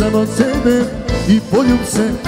samo tebe i poljubce tvoje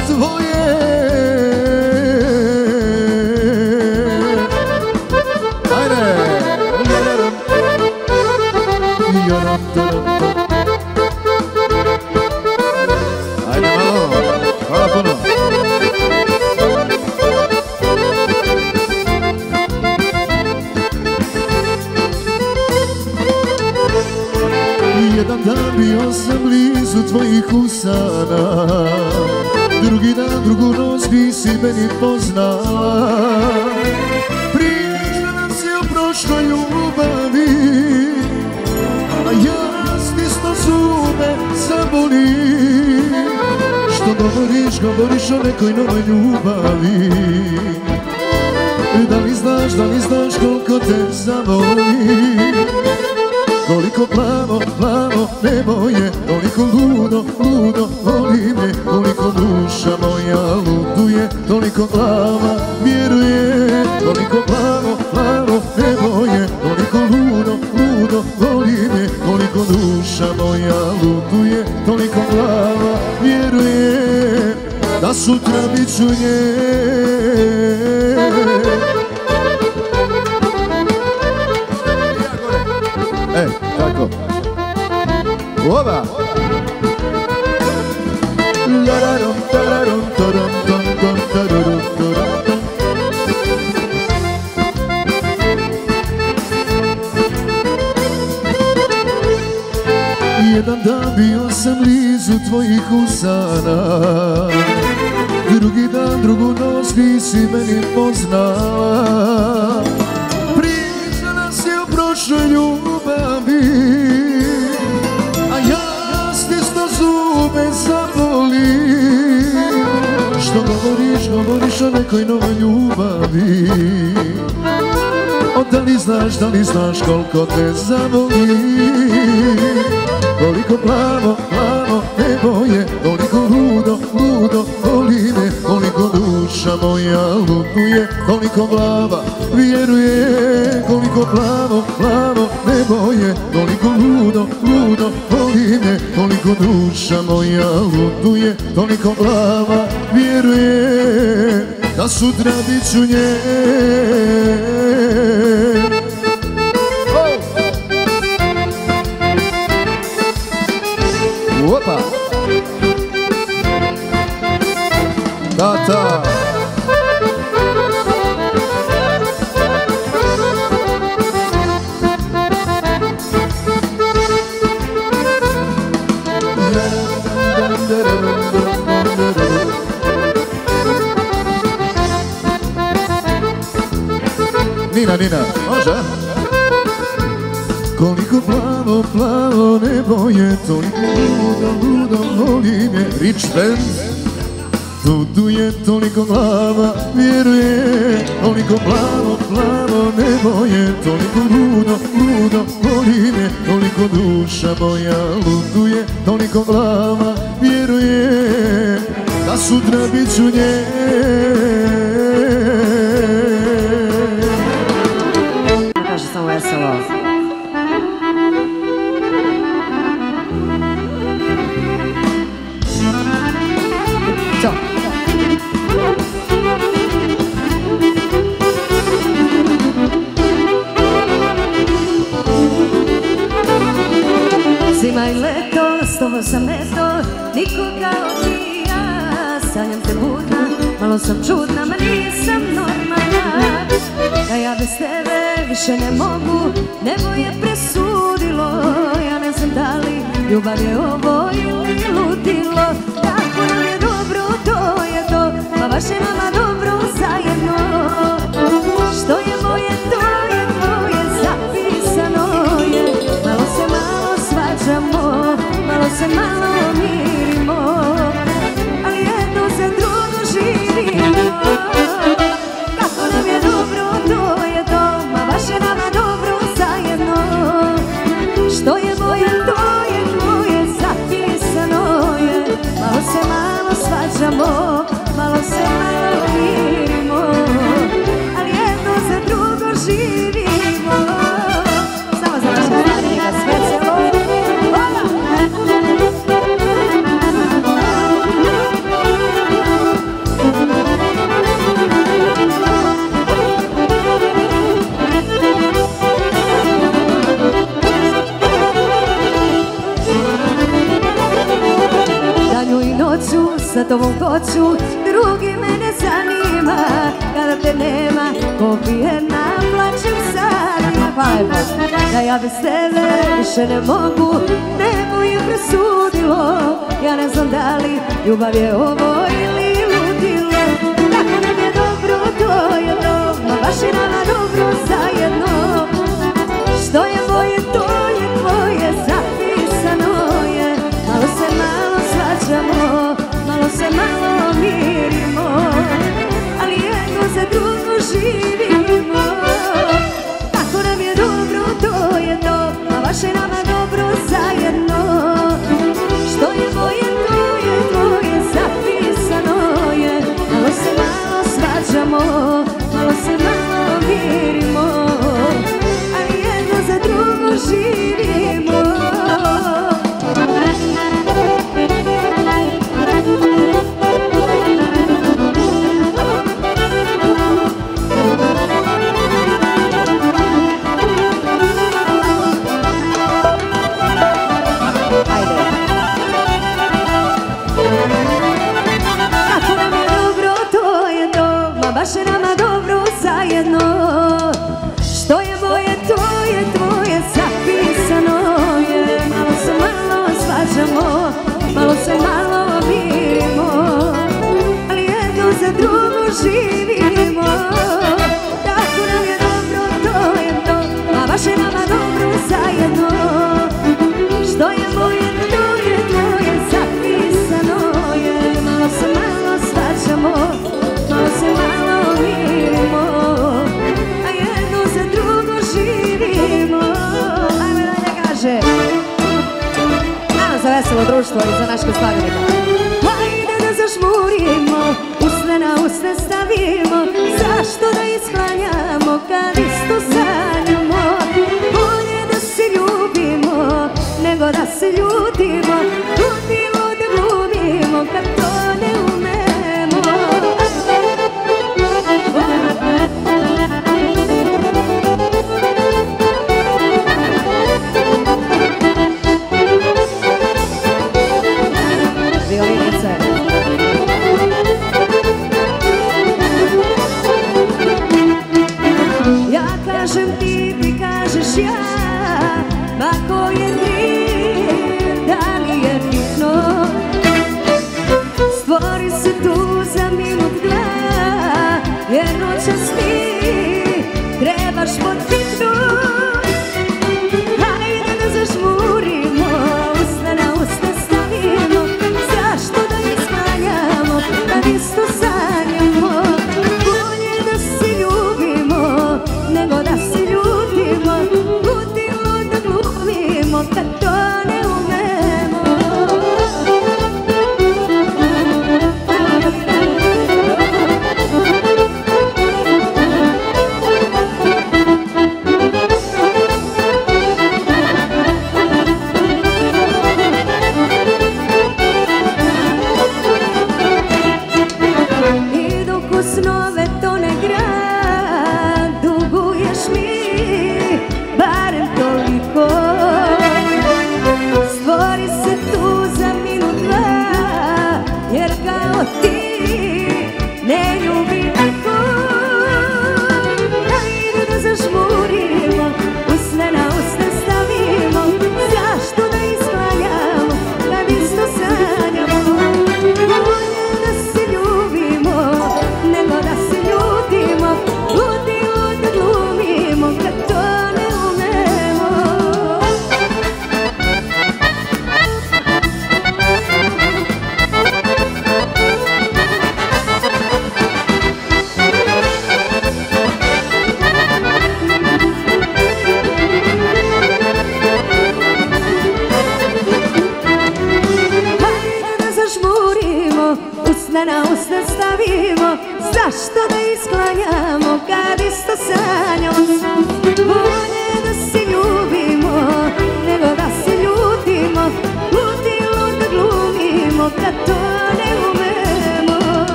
Nina, može? Koliko plavo, plavo nebo je Toliko ludo, ludo volim je. Rich band Tu je toliko glava, vjeruje. Toliko plavo, plavo nebo je Toliko ludo, ludo volim je. Toliko duša moja luduje Toliko glava, vjeruje. Da sutra bit ću nje sam eto, niko kao ti ja. Sanjam te budna, malo sam čudna, ma nisam normalna. Da ja bez tebe više ne mogu, nebo je presudilo. Ja ne znam da li ljubav je ovo ili ludilo Kako nam je dobro, to je to, pa baš je nama dobro malo tobom hoću Drugi mene zanima. Kada te nema Popijena plaćem satima Hvala lijepo Da ja bez tebe više ne mogu. Nebo je presudilo. Ja ne znam da li ljubav je ovo ili ludilo. Kako nam je dobro, to je to Ma baš je nama dobro zajedno. Što je moje, to je Malo Ali jedno drugo živimo. Kako nam je dobro, to je to A baš je nama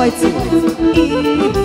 zajedno Dvojci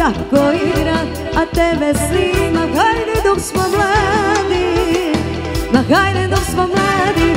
tako igra a tebe snima Hajde dok smo mladi, ma hajde dok smo mladi,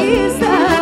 is that?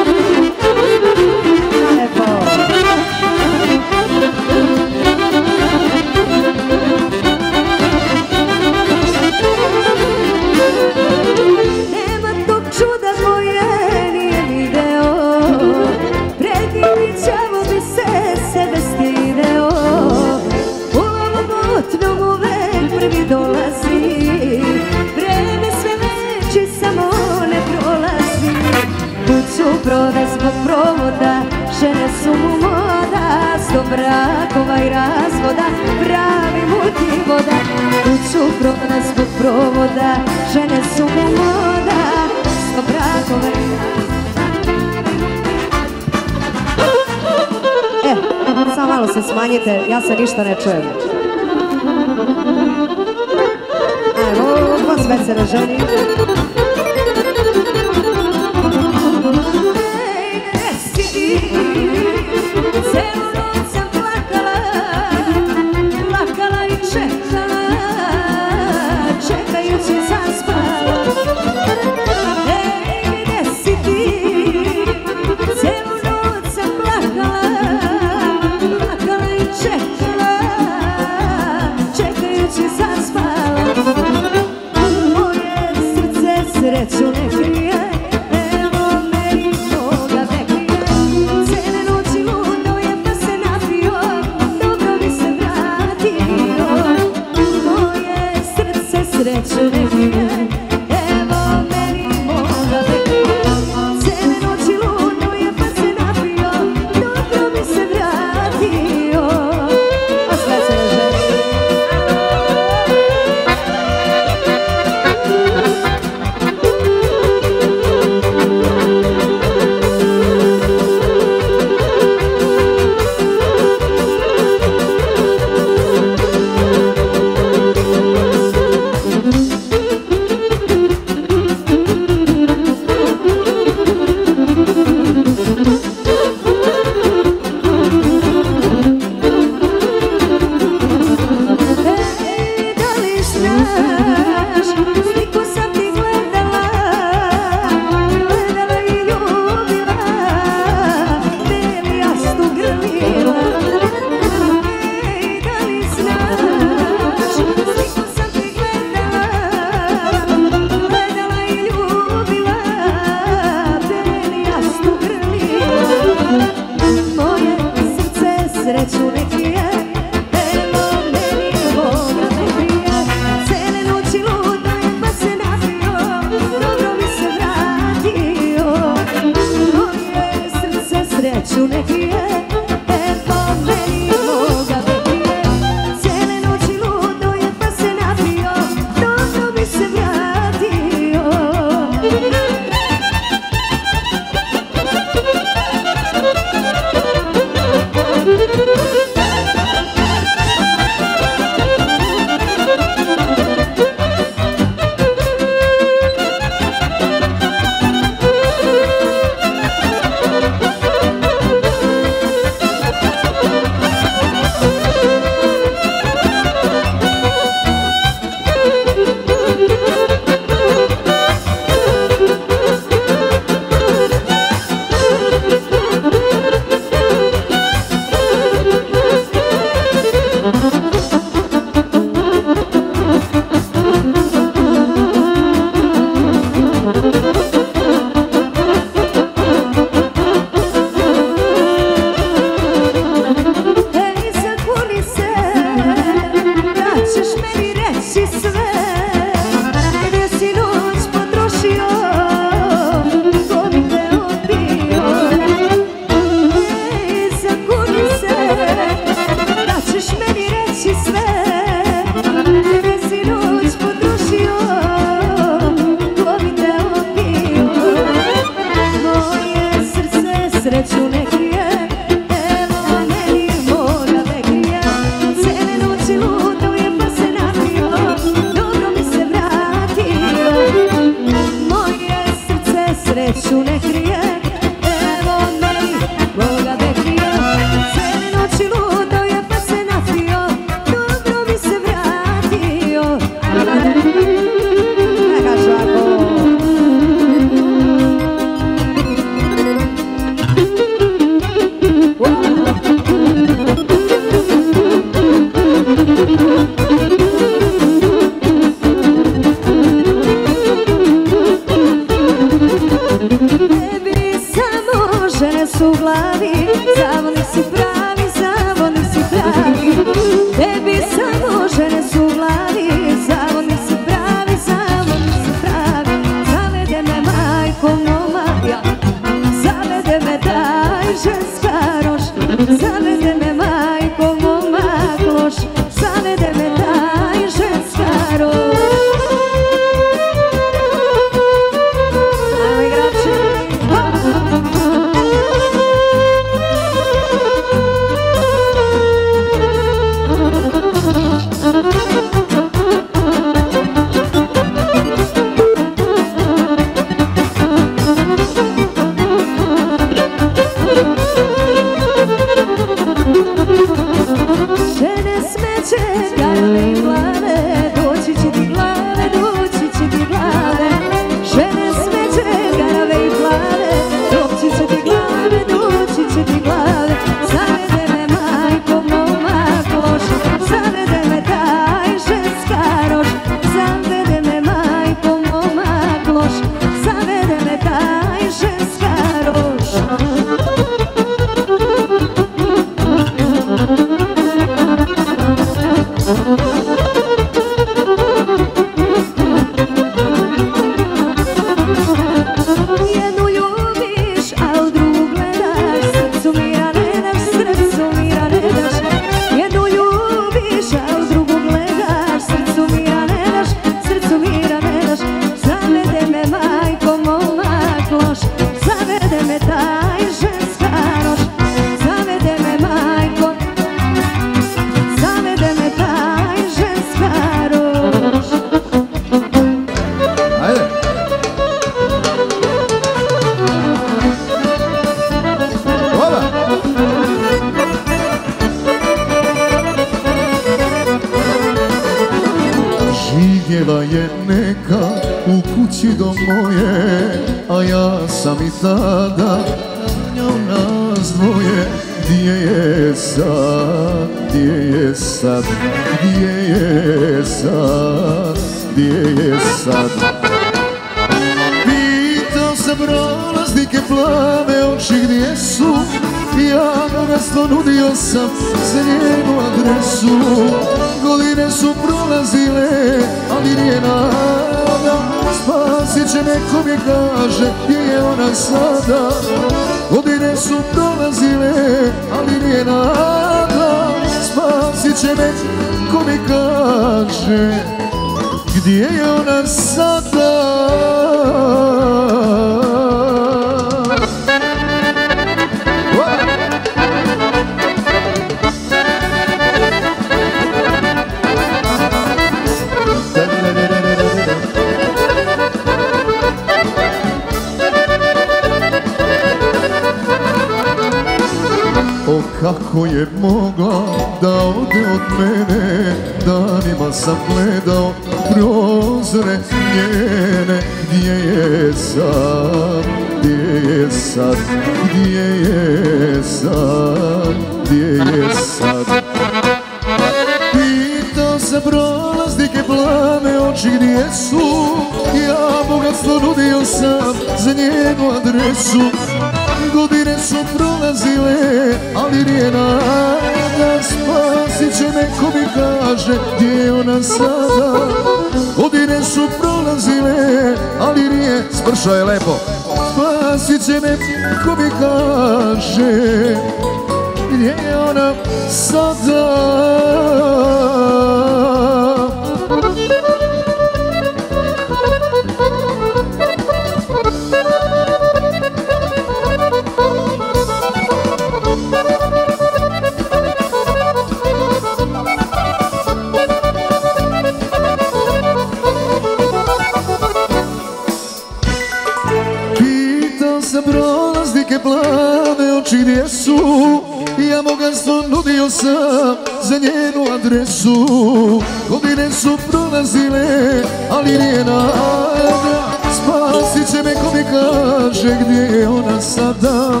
su, godine su prolazile, ali nije nada. Spasit će me ko mi kaže gdje je ona sada.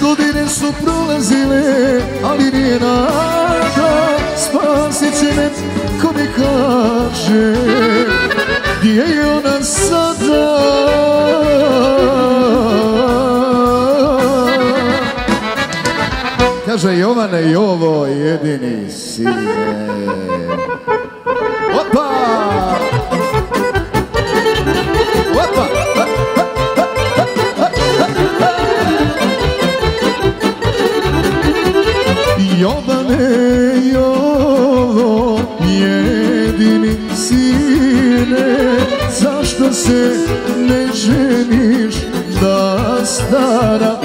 Godine su prolazile, ali nije nada. Spasit će me ko mi kaže gdje je ona sada. kaže Jovane Jovo jedini sine. Opa! Opa! Jovane Jovo jedini sine, zašto se ne ženiš da stara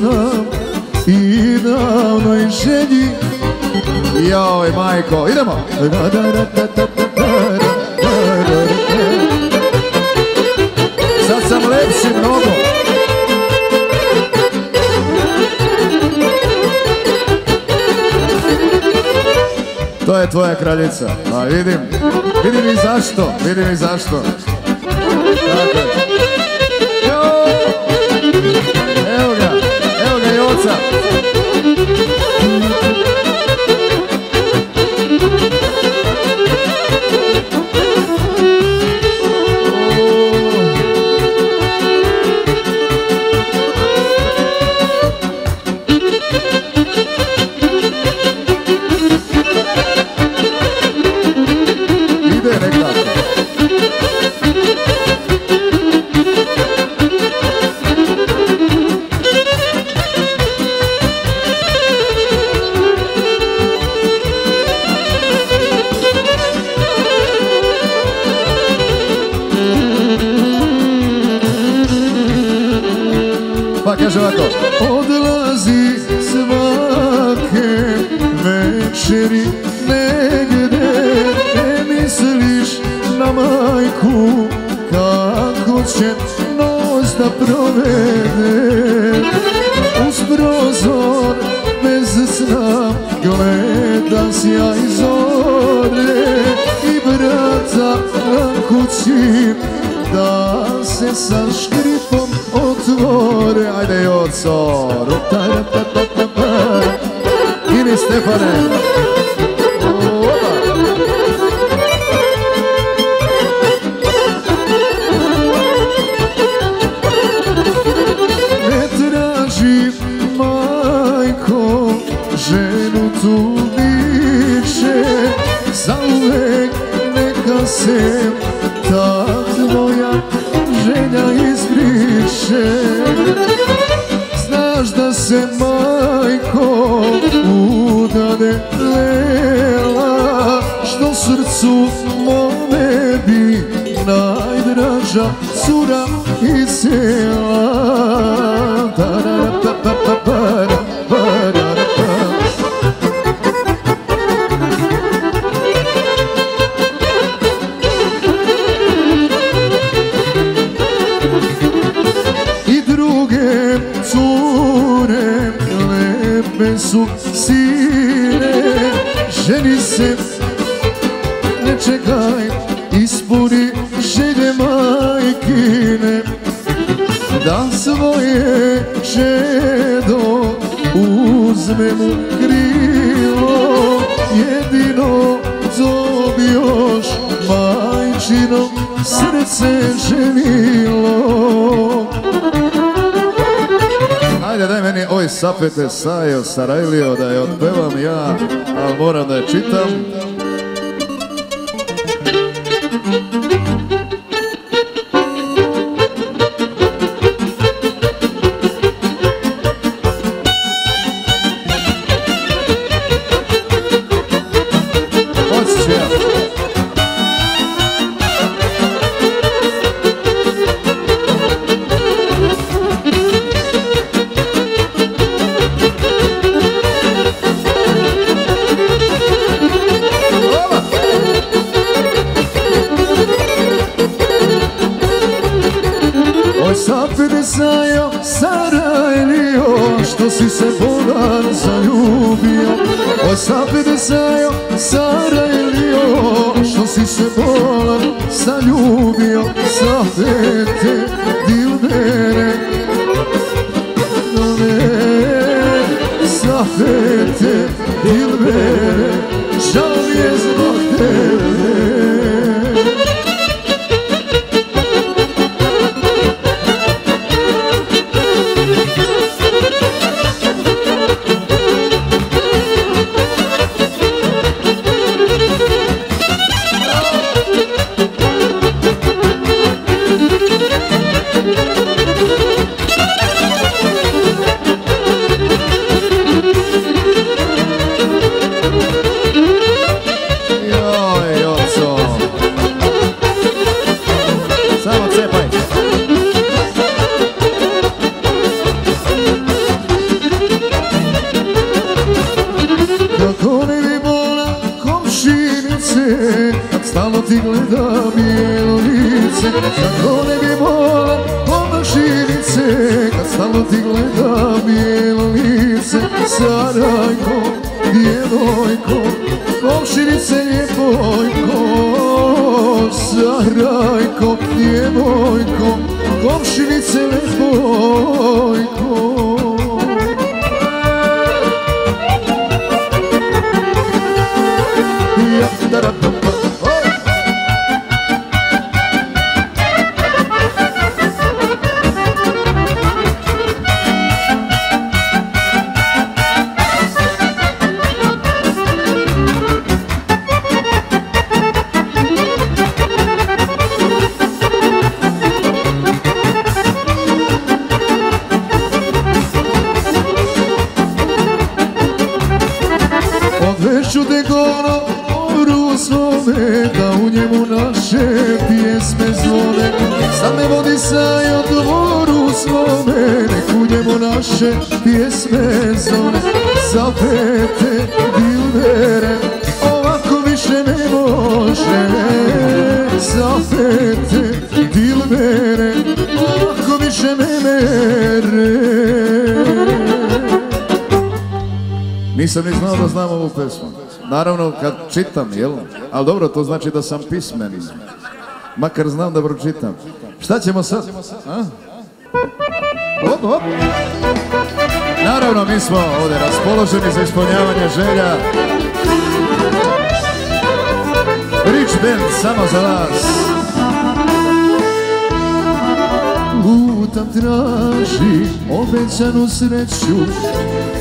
sna i davnoj želji Joj, majko, idemo! Sad sam lepši mnogo. To je tvoja kraljica. A vidim, vidim i zašto, vidim i zašto. Tako je. Evo da provede Uz prozor bez sna Gleda sjaj zore I vrata na kući Da se sa škripom otvore Ajde Joco Rutarapapapapa. Ili Stefane izbriše Znaš da se majko udane sapete sajo Sarajlio da je otpevam ja, ali moram da je čitam. Pjesme zvone Zapete dilbere Ovako više ne može Zapete dilbere Ovako više ne mere Nisam ni znao da znam ovu pesmu. Naravno kad čitam, jel? Ali dobro, to znači da sam pismen. Makar znam da pročitam. Šta ćemo sad? Smo ovdje raspoloženi za ispunjavanje želja. Rich Band, samo za vas. Lutam traži obećanu sreću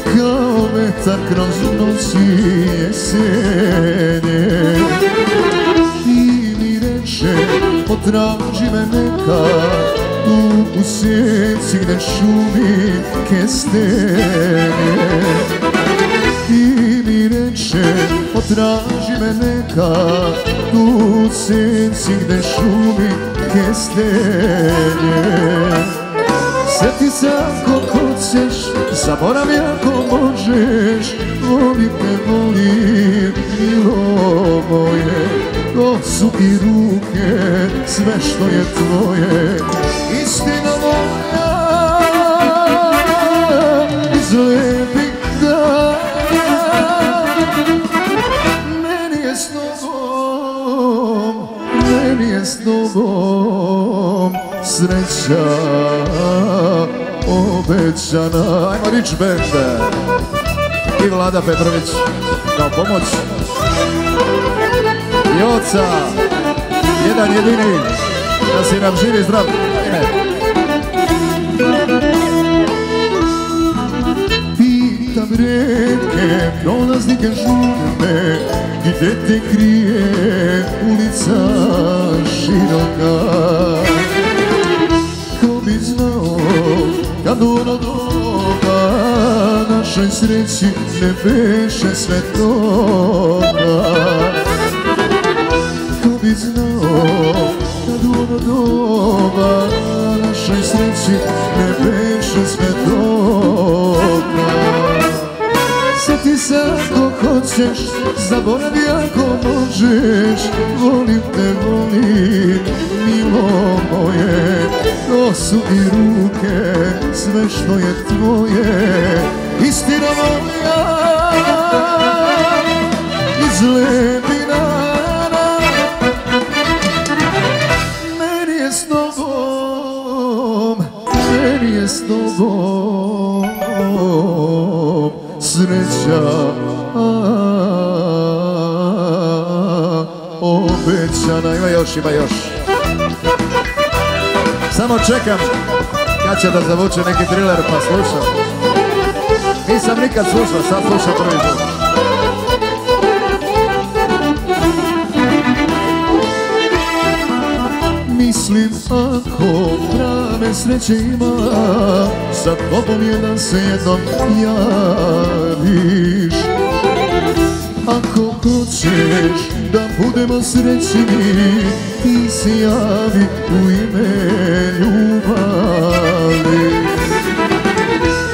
kao vetar kroz noći jesenje Ti mi reče, potraži me neka Tu u sjeci gde šumi kestenje. Ti mi reče, potraži me neka Tu u sjeci gde šumi kestenje. Sjeti se ako hoćeš, zaboravi ako možeš Volim te, volim, milo moje. To su i ruke, sve što je tvoje Sreća obećana Ajmo Rich Band i Vlada Petrović kao pomoć Joca, jedan jedini, da si nam živi zdrav. Ajme. Pitam reke, prolaznike žurne, gdje te krije ulica široka. Ono doba našoj sreći ne beše sve toga. Ko bi znao kad u ono doba našoj sreći ne beše sve toga hoćeš, zaboravi ako možeš. Volim te, volim, milo moje. To su i ruke, sve što je tvoje. Istina moja, iz lepih dana Meni je s tobom, meni je s tobom Sreća još, ima još. Samo čekam kad će da zavuče neki thriller pa slušam. Nisam nikad slušao, sad slušam prvi put. Mislim ako prave sreće ima Sa tobom je da se jednom javiš ako hoćeš da budemo srećni, ti se javi u ime ljubavi.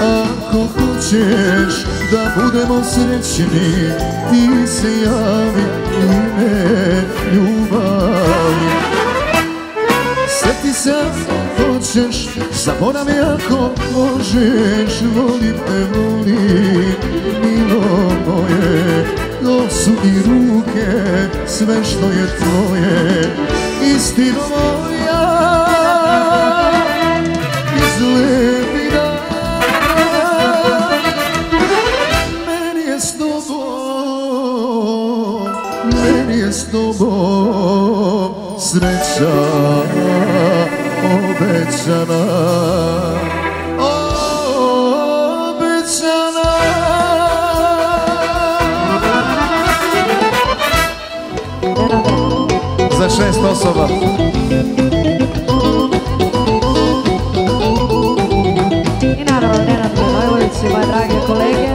Ako hoćeš da budemo srećni, ti se javi u ime ljubavi. Sveti se ako hoćeš, zaboravi ako možeš, volim te, volim, milo moje to su i ruke, sve što je tvoje Istino moja, izlepina Meni je s tobom, meni je s tobom Sreća Obećana šest osoba. I naravno Nenad Milojlović i moje drage kolege.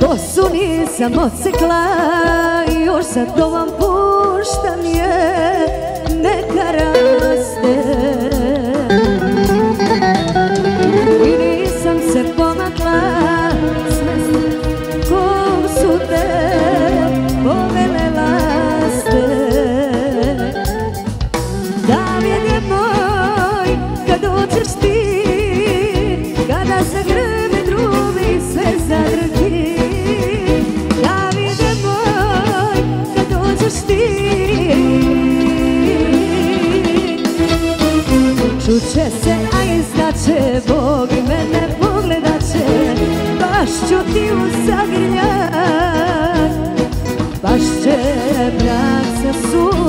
Kosu nisam ocekla još sa tobom puštam je neka raste. Čuće se, a i znaće, Bog mene pogledat će, baš ću ti u zagrljat, baš će brak sa sunca,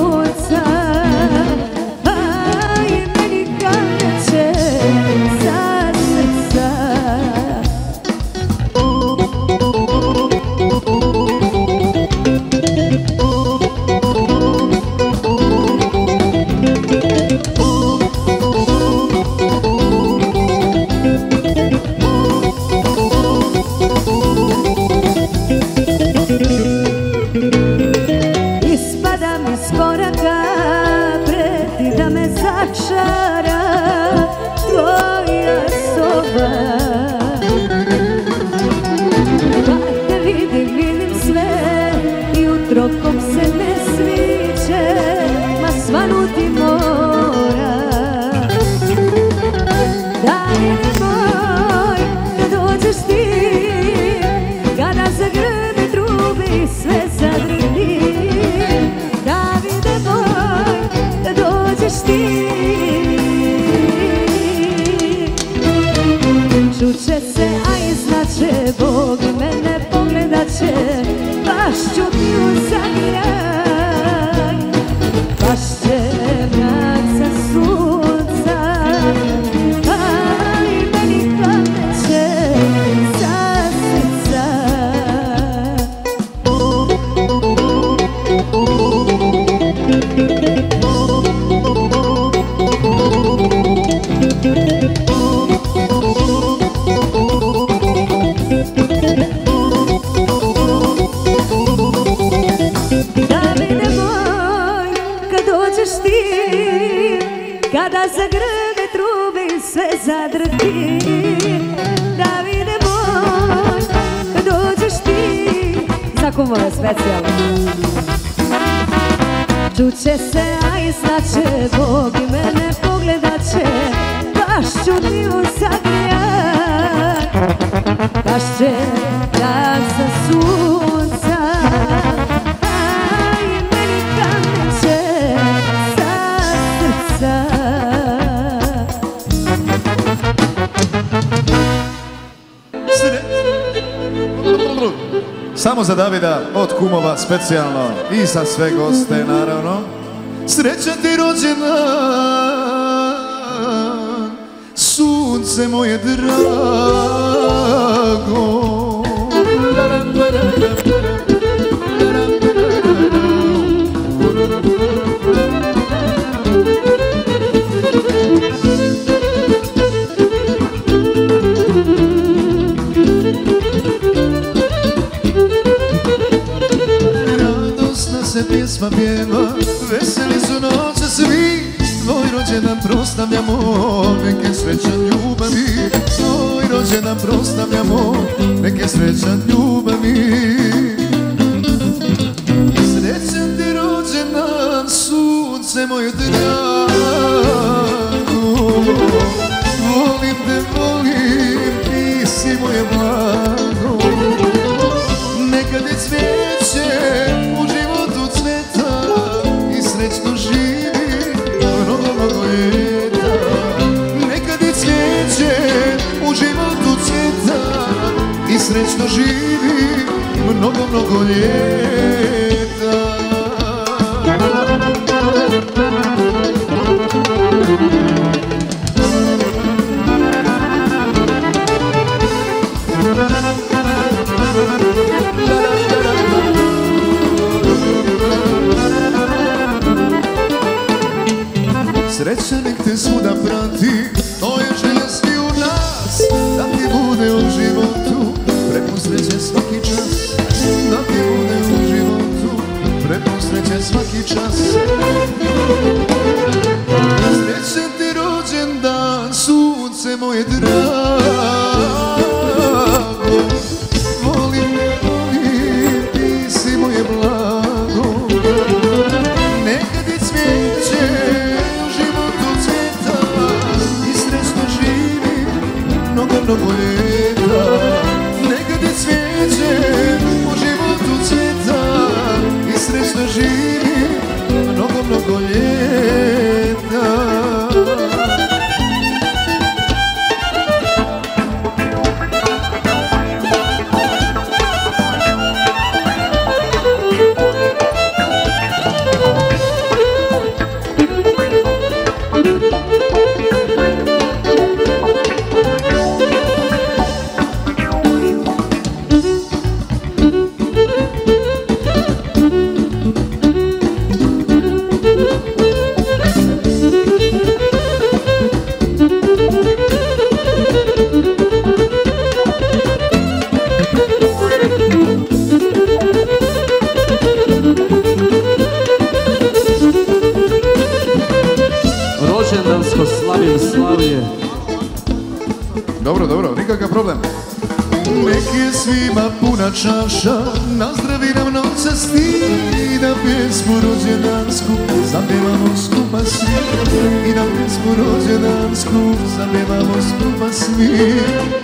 Bog mene specijalno i za sve goste naravno. Sreća ti rođendan Sunce moje drago pjesma pjeva Veseli su noće svi. Tvoj rođendan proslavljamo Neke srećan ljubavi. Tvoj rođendan proslavljamo Neke srećan ljubavi. Srećan ti rođendan Sunce moje drago srećno živi mnogo, mnogo ljeta. Sreća nek te svuda pratim će svaki čas Da ti budem u životu Prepusne će svaki čas. Srećan ti rođen dan Sunce moje drage mi?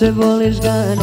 se voliš ga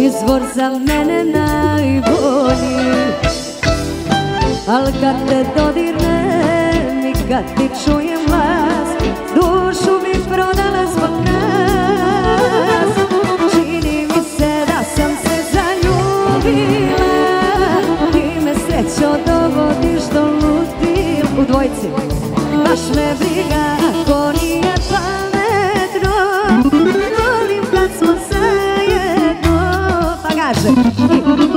Izvor za mene najbolji. Al kad te dodirne mi, kad ti čujem vas Dušu mi prodala zbog nas. Čini mi se da sam se zaljubila. Ti me srećo dovodiš do lutila U dvojici Baš me briga ako casa.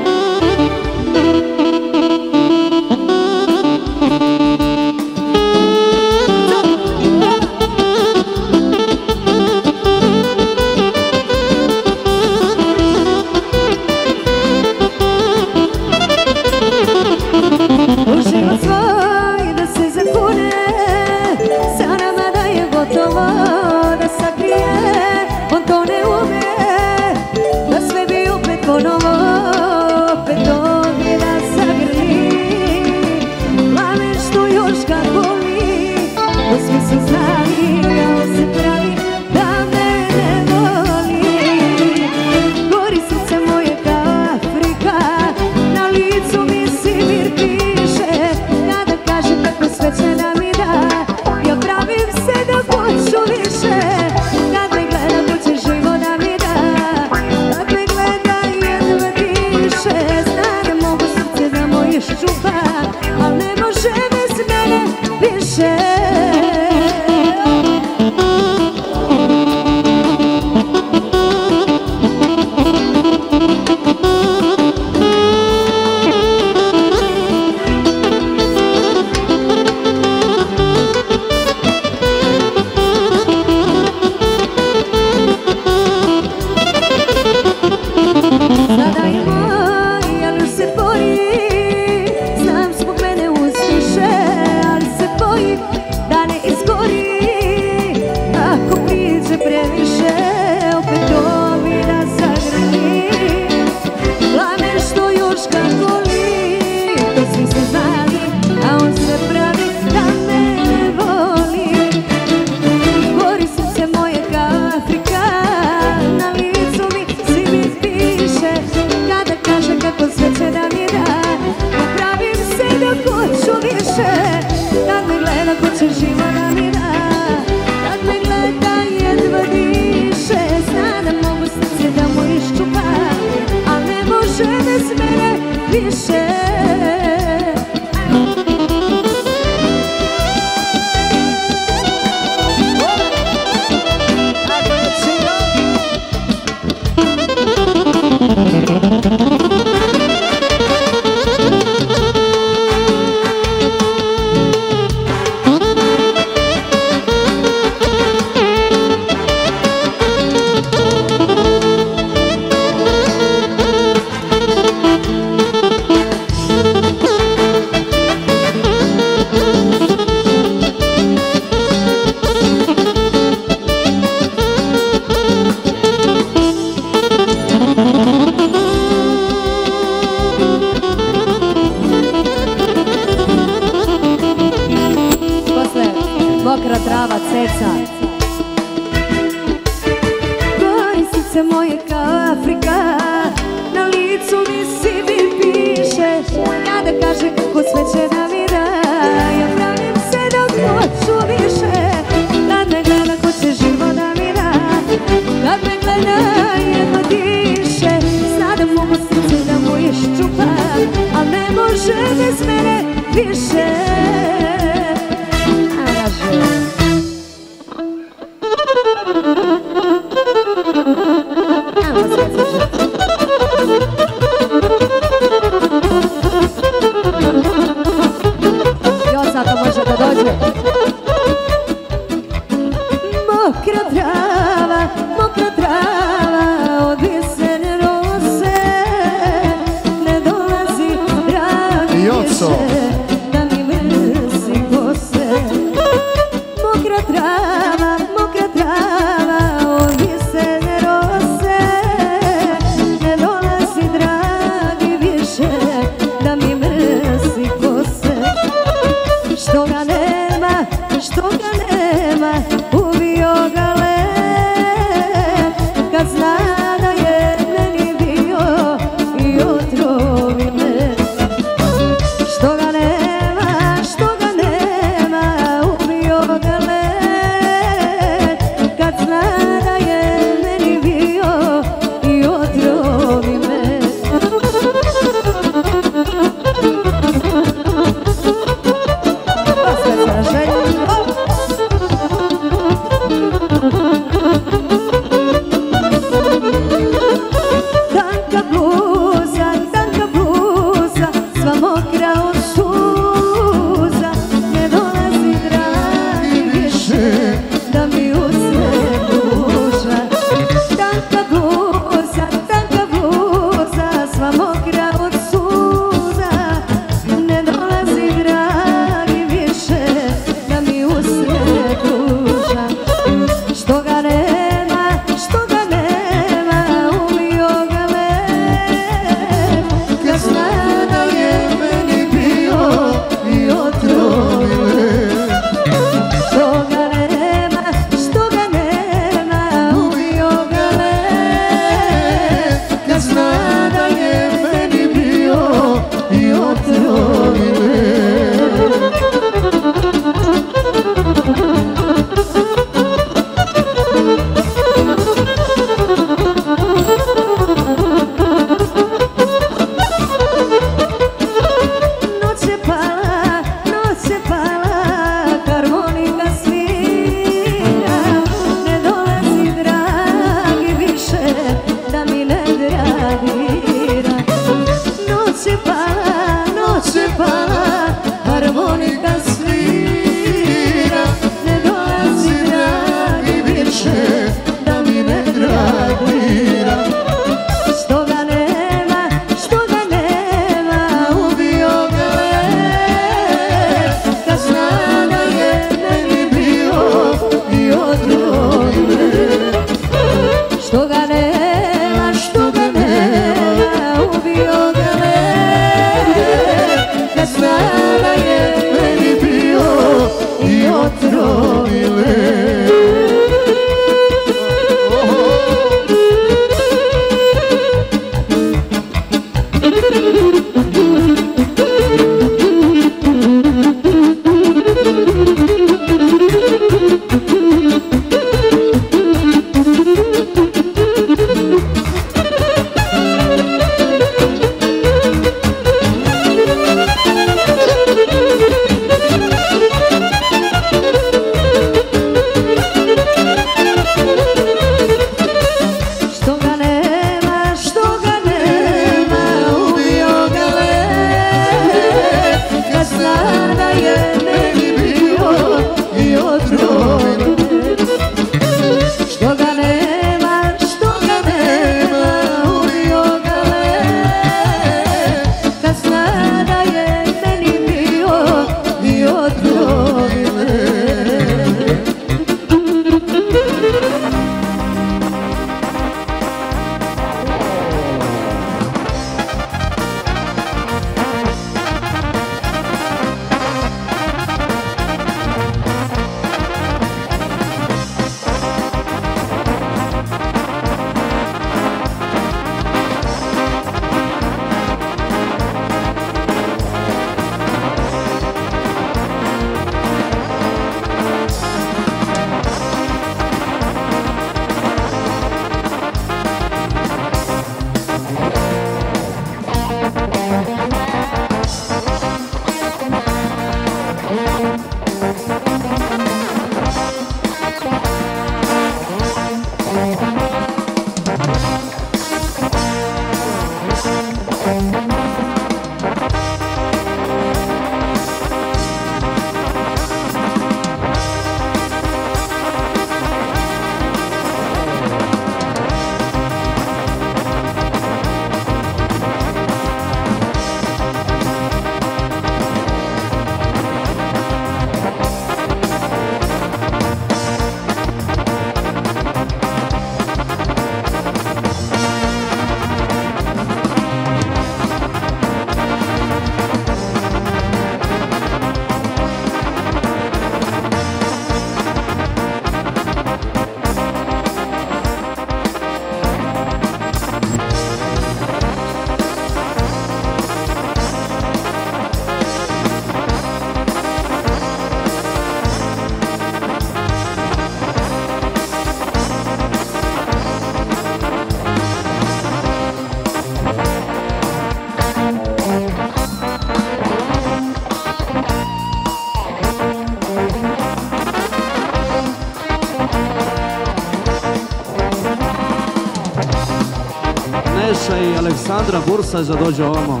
I Aleksandra Bursa da dođe ovamo.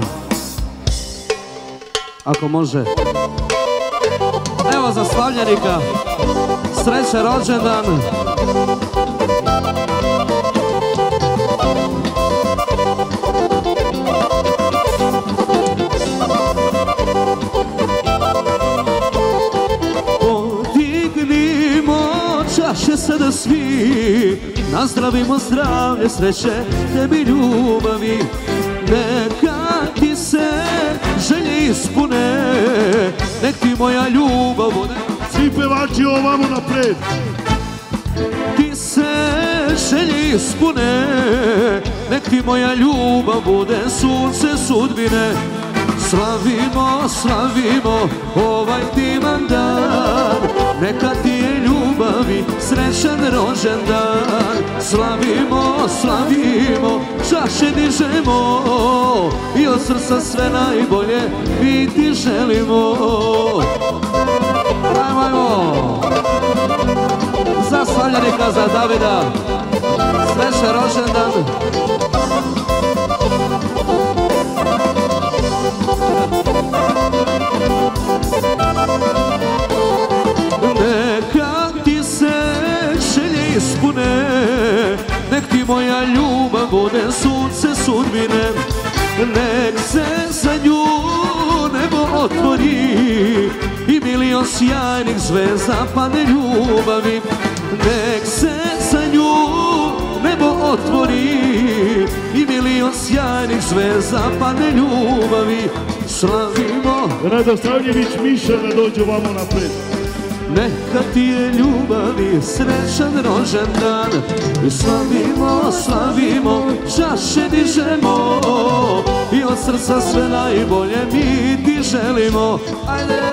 Ako može. Evo za slavljenika. Sreće rođendan. Čaše sada svi Nazdravimo zdravlje, sreće, tebi ljubavi Neka ti se želje ispune. Nek ti moja ljubav bude Svi pevači ovamo napred. Ti se želje ispune. Nek ti moja ljubav bude sunce sudbine. Slavimo, slavimo ovaj divan dan Neka ti ljubavi srećan rođendan. Slavimo, slavimo, čaše dižemo I od srca sve najbolje mi ti želimo. Ajmo, ajmo. Za slavljenika, za Davida. Sreće rođendan Moja ljubav bude sunce sudbine Nek se za nju nebo otvori. I milion sjajnih zvezda padne ljubavi Nek se za nju nebo otvori. I milion sjajnih zvezda padne ljubavi Slavimo. Rado Stavljević Miša da dođe ovamo napred. Neka ti je ljubavi srećan rođendan I slavimo, slavimo, čaše dižemo I od srca sve najbolje mi ti želimo Ajde!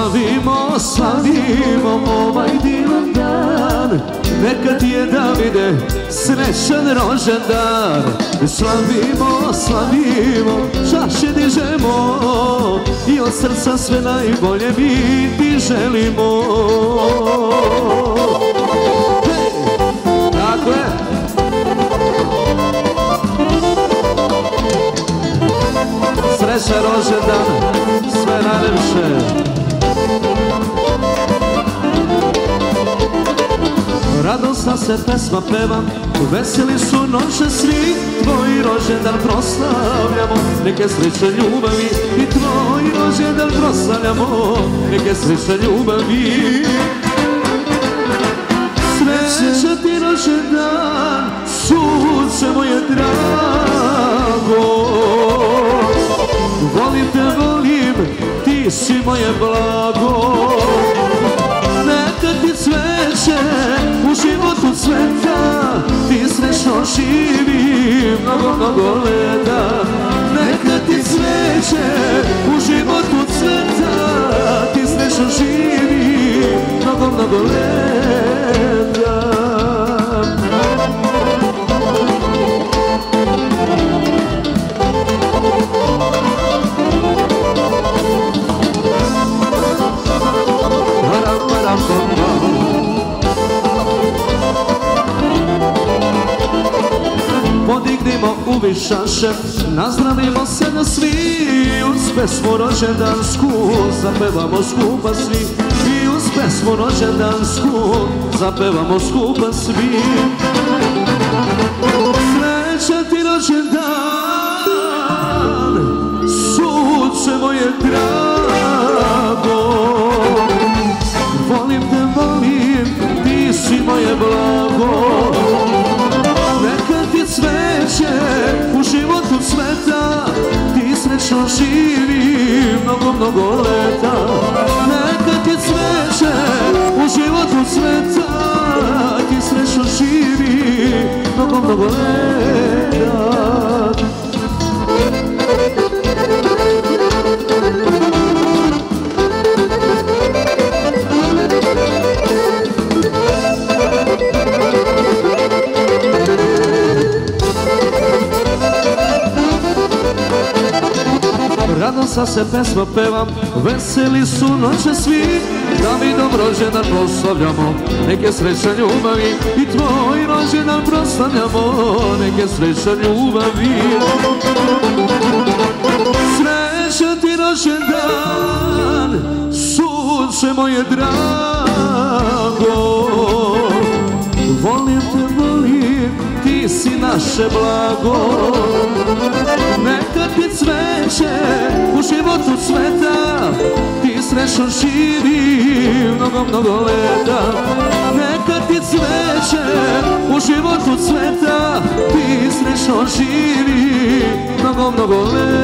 Slavimo, slavimo ovaj divan dan. Neka ti je Davide srećan rođendan. I slavimo, slavimo, čaše dižemo I od srca sve najbolje mi ti želimo. Je! Sreća rođendan, sve najlepše Radosna se pesma peva, veseli su noće svi. Tvoji rođendan proslavljamo, neke sreće ljubavi. I tvoj rođendan proslavljamo, neke sreće ljubavi. Sreća ti rođendan, sunce moje drago. Volim te, volim, ti si moje blago cveće u životu cveta Ti srećno živi mnogo, mnogo leta Neka ti cveće u životu sveta Ti srećno živi Mnogo, mnogo leta Param, param, pam, Podignimo u višaše, nazdravimo se da svi. Uz pesmu rođendansku, zapevamo skupa svi. I uz pesmu rođendansku, zapevamo skupa svi. Srećan ti rođendan, sunce moje drago. Volim te, volim, ti si moje blago cveće u životu cveta Ti srećno živi mnogo, mnogo leta. Neka ti cveće u životu cveta Ti srećno živi mnogo, mnogo leta Radosa se pesma pevam, veseli su noće svi. Da mi dom rođendan proslavljamo, neke srećne ljubavi I tvoj rođendan proslavljamo, neke srećne ljubavi. Srećan ti rođendan, sunce moje drago Volim te, si naše blago. Neka ti cveće u životu cveta Ti srećno živi mnogo, mnogo leta. Neka ti cveće u životu cveta Ti srećno živi mnogo, mnogo leta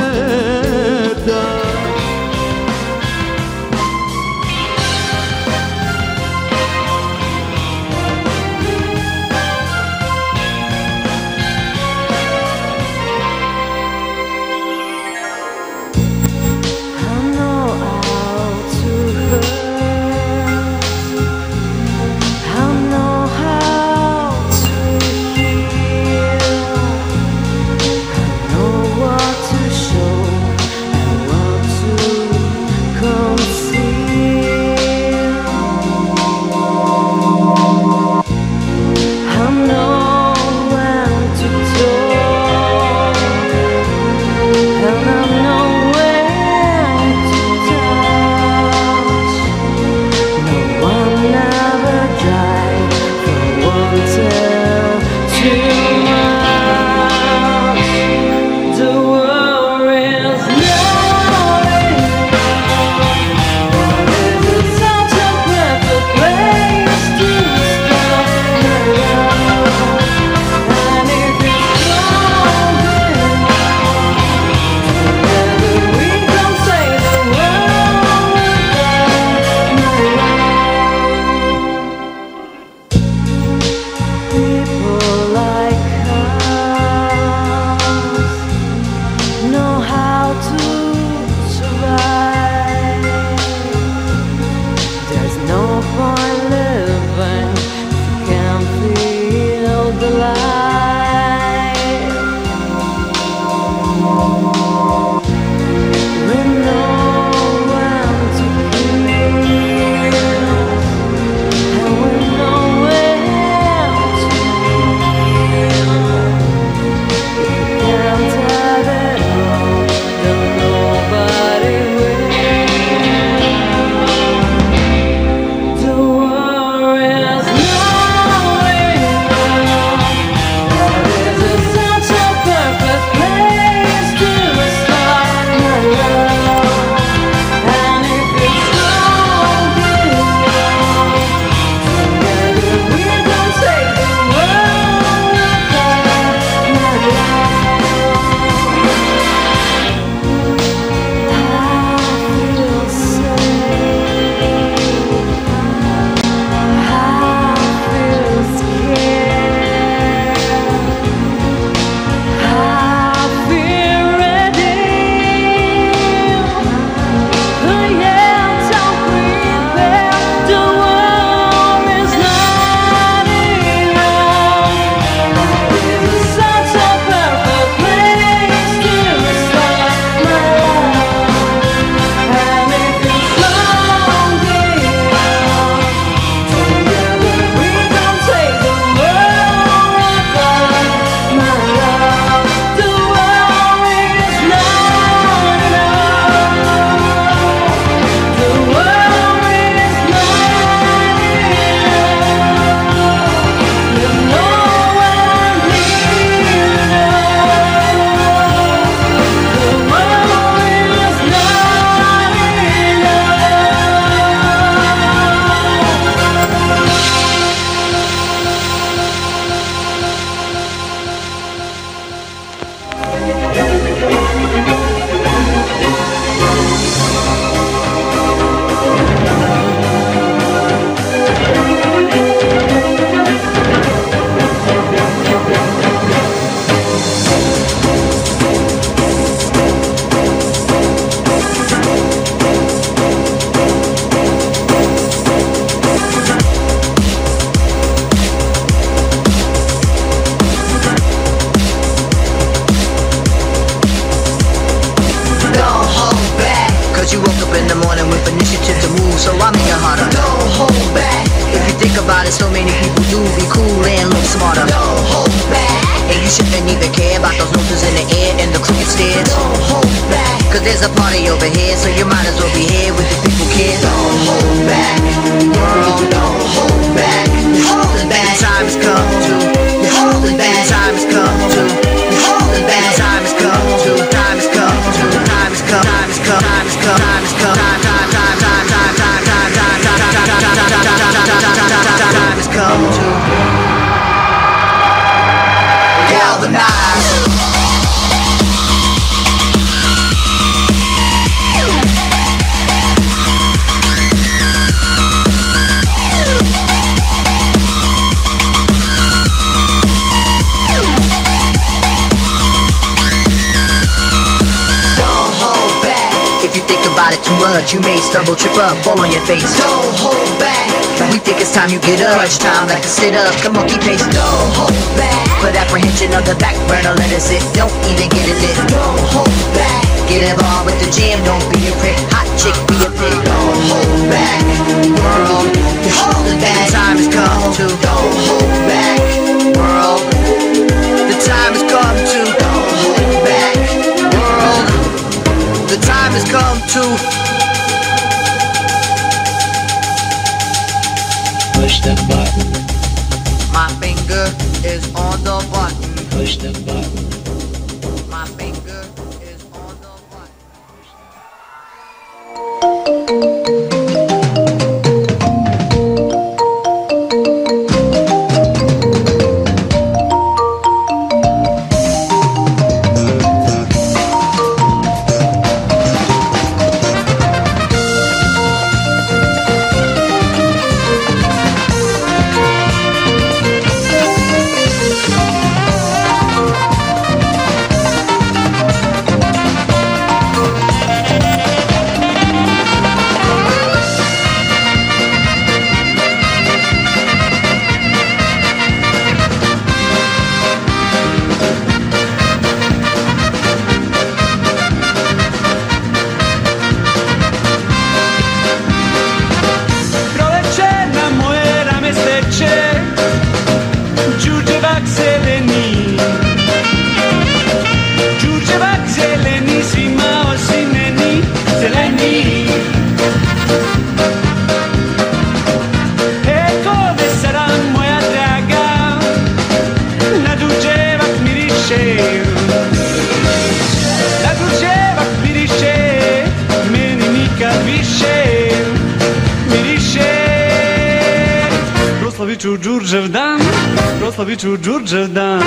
Rostowiczu Dżurdżew Dan,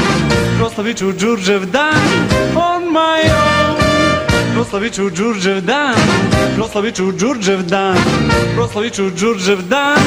Rostowiczu Dżurdżew Dan, on my own. Rostowiczu Dżurdżew Dan, Rostowiczu Dżurdżew Dan, Rostowiczu Dżurdżew Dan.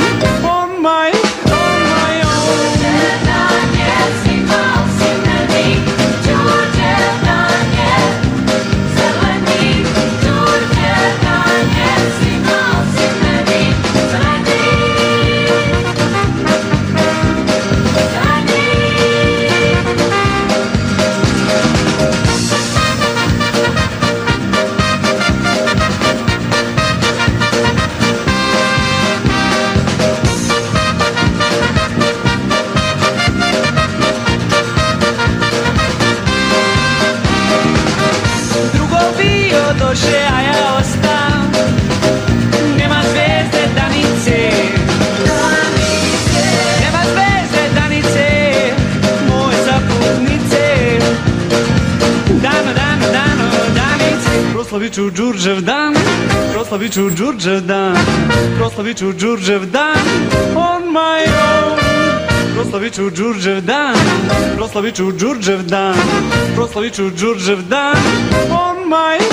Đurđev dan, proslavit ću Đurđev dan, proslavit ću Đurđev dan, on my own. Proslavit ću Đurđev dan, proslavit ću Đurđev dan, proslavit ću Đurđev dan, on my own.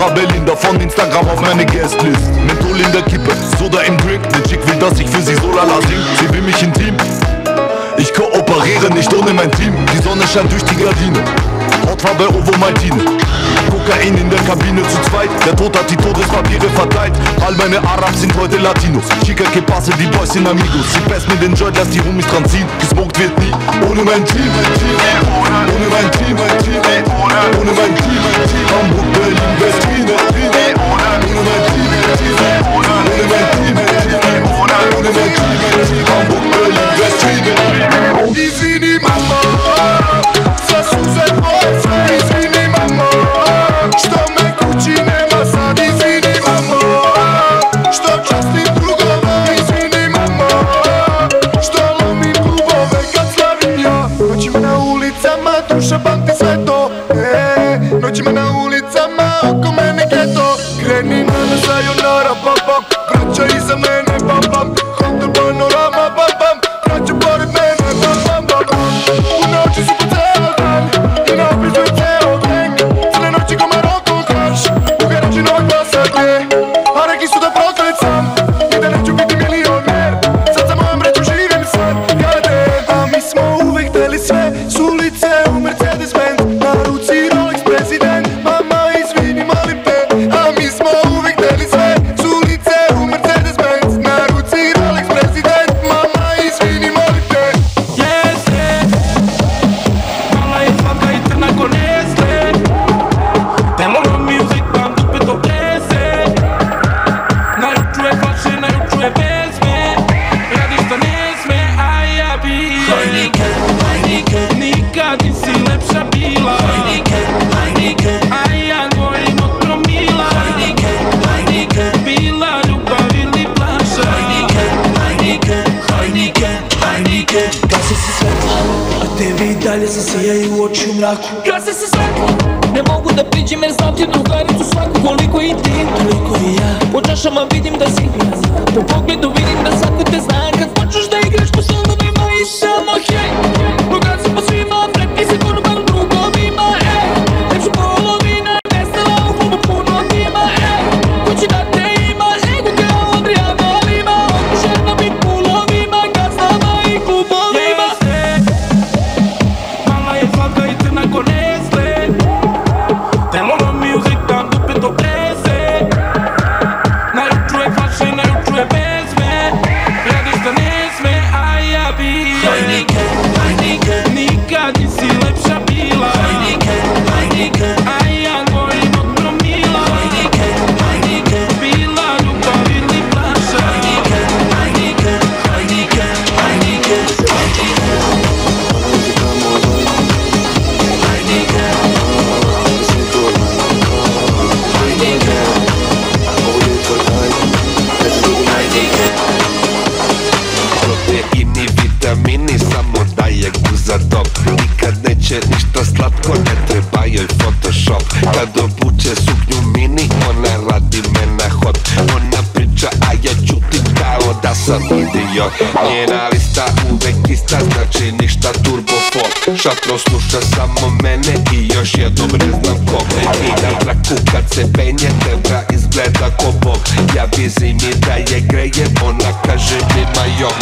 Sarah Belinda von Instagram auf meine Guestlist. Menthol in der Kippe, Soda im Drink Ne Chick will, dass ich für sie so lala sing. Sie will mich intim, kooperiere nicht ohne mein Team. Die Sonne scheint durch die Gardine. Ort war bei Ovo Martine Kokain in der Kabine zu zweit. Der Tod hat die Todespapiere verteilt. All meine Arabs sind heute Latinos. Chica que passe, die Boys sind Amigos. Sie best mit den Joint, lass die Rumis dran ziehen. Gesmoked wird nie Ohne mein Team. Ohne mein Team Ohne mein Team Hamburg, Berlin, West, Wien Ohne mein Team Ohne mein Team. on est motivés, en boucle les zabudio Njena lista uvek ista znači ništa turbo pop Šatro sluša samo mene i još je ne znam kog. I na traku kad se penje tebra izgleda ko bog. Ja vizim i da je greje ona kaže mi majok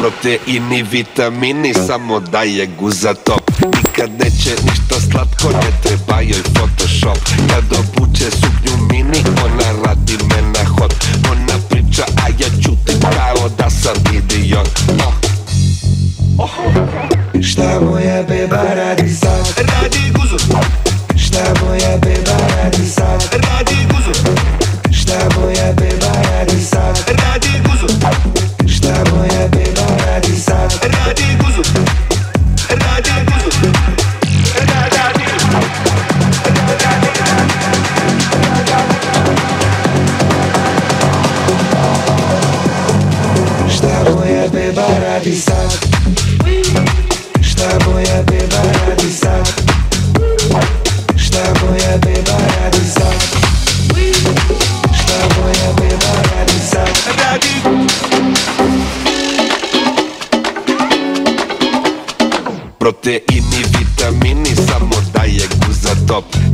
Proteini, vitamini, samo da je guza top. Nikad neće ništa slatko, ne treba joj photoshop. Kad obuče suknju mini, ona radi me na hot. preparar.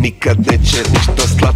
Nikad neće ništa slatko,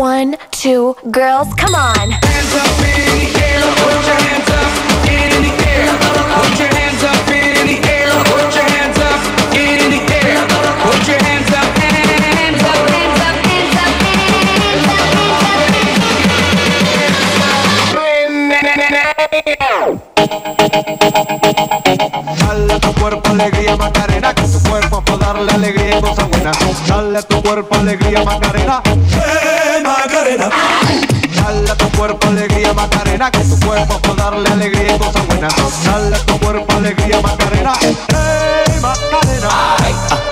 One, two, girls, come on. Hands up in the air, put your hands up in the air. Put your hands up in the air, put your hands up in the air. Put your hands up, hands up, hands up, hands up, Dale a tu cuerpo alegría Macarena, tu cuerpo para darle alegría y. Dale a tu cuerpo alegría Macarena, Macarena, que tu cuerpo para darle alegría y cosas buenas. Dale a tu cuerpo alegría Macarena, eh Macarena.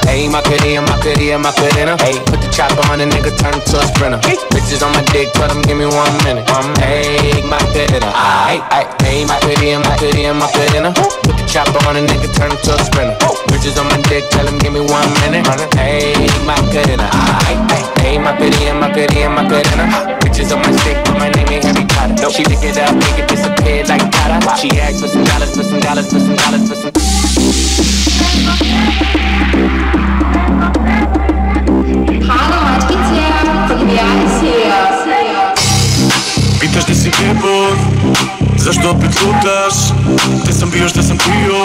Hey, Macarena, Macarena, Macarena. Hey, put the chopper on a nigga, turn him to a sprinter. Bitches on my dick, tell them give me one minute. Hey, Macarena. Hey, hey, hey, Macarena, Macarena, Macarena. Put the chopper on a nigga, turn him to a sprinter. Bitches on my dick, tell them give me one minute. Hey, Macarena. Hey, hey, hey, Macarena, Macarena, Macarena. Bitches on my stick, put my name in Harry Potter. She pick it up, make it disappear like Tata. She asked for some dollars, for some dollars, for some dollars, for some. Pitaš gdje si jebo, zašto opet lutaš? Gdje sam bio, šta sam pio?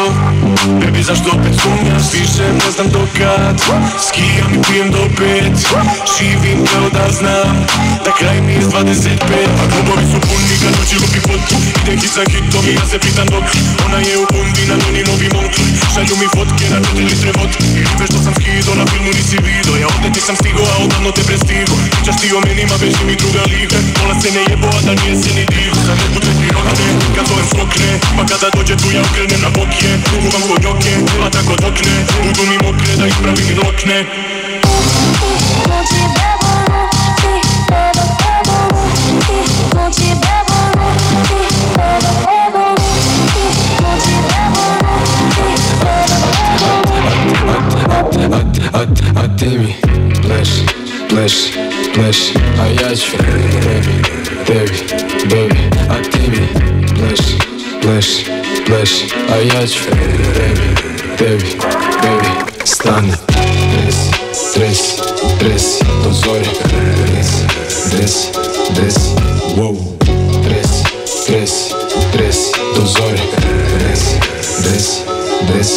Baby, zašto opet sumnjaš? Više ne znam dokad Skijam i pijem do pet. Živim kao da znam Da kraj mi je s 25 A klubovi su puni kad noći lupi fotu Idem hit za hitom i ja se pitam dok Ona je u bundi na doni novi motor Šalju mi fotke na 4 litre vodke. I što sam skido na filmu nisi vidio Ja ovdje nisam stigo, a odavno te prestigo. Pričaš ti o meni, ma beži mi druga liga. Pola se ne jebo, a da nije se ni digo. Sad ne bude ti kad zovem skokne Pa kada dođe tu ja okrenem na bok je Kuvam konjoke, a tako dokne Budu mi mokre da ih pravim i lokne A, a ty mi pleši, pleši, pleši A ja ću tebi, tebi, baby A ti mi Flash, flash, flash А я ću tebi, tebi, baby Stani, dres, dres, dres Do zore, dres, dres, dres Wow, dres, dres, dres Do zore, dres, dres, dres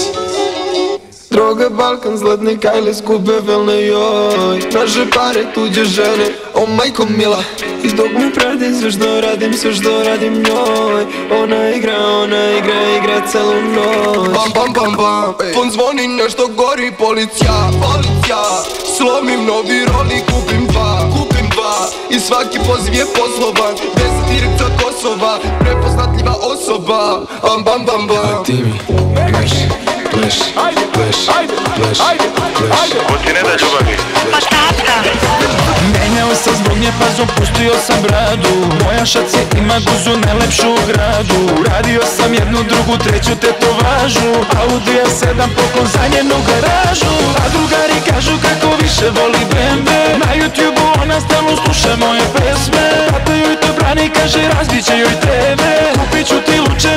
Droga Balkan, zlatne kajle, skupe velne joj Naše pare, tuđe žene, o majko mila I dok mi pre prade sve što radim, sve što radim njoj. Ona igra, ona igra, igra celu noć. Bam bam bam bam Fon zvoni nešto gori policija Policija. Slomim novi roli kupim dva Kupim dva. I svaki poziv je poslovan Bez direkt sa Kosova Prepoznatljiva osoba. Bam bam bam bam ti mi. Pleši, pleši, pleši, pleši, pleši Ko ti ne da ljubavi? Pa tata sam zbog nje pazom, pustio sam bradu. Moja šaci ima guzu najlepšu u gradu. Radio sam jednu, drugu, treću tetovažu Audi A7 poklon za njenu garažu. A drugari kažu kako više voli bembe Na YouTube-u ona stalno sluša moje pesme. Tata joj to brani, kaže razbit će joj TV Kupit ću ti luče